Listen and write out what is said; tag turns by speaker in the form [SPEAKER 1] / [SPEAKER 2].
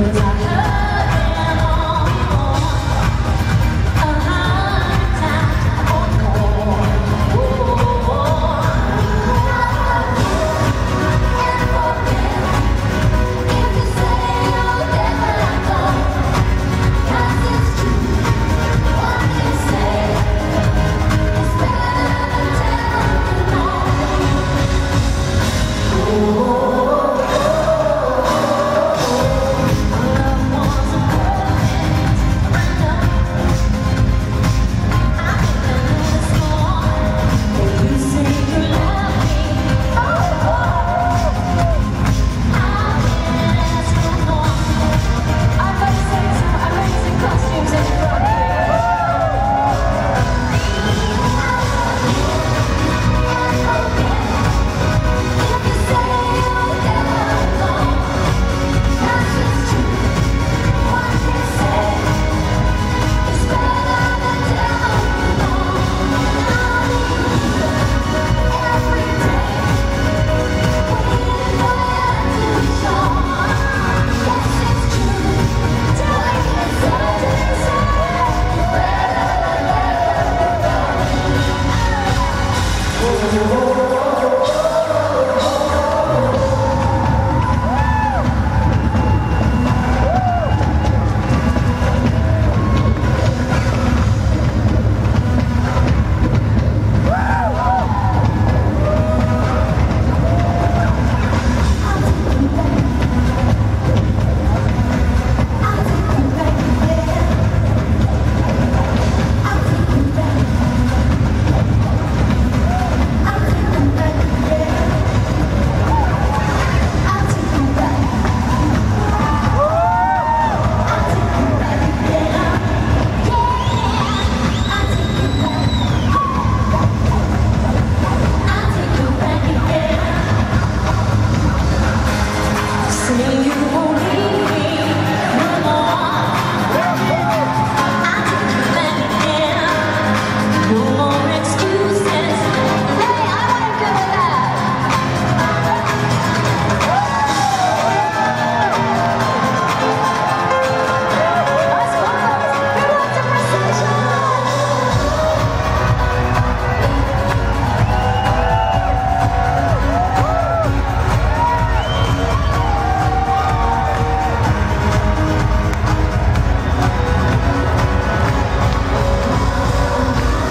[SPEAKER 1] Cause I have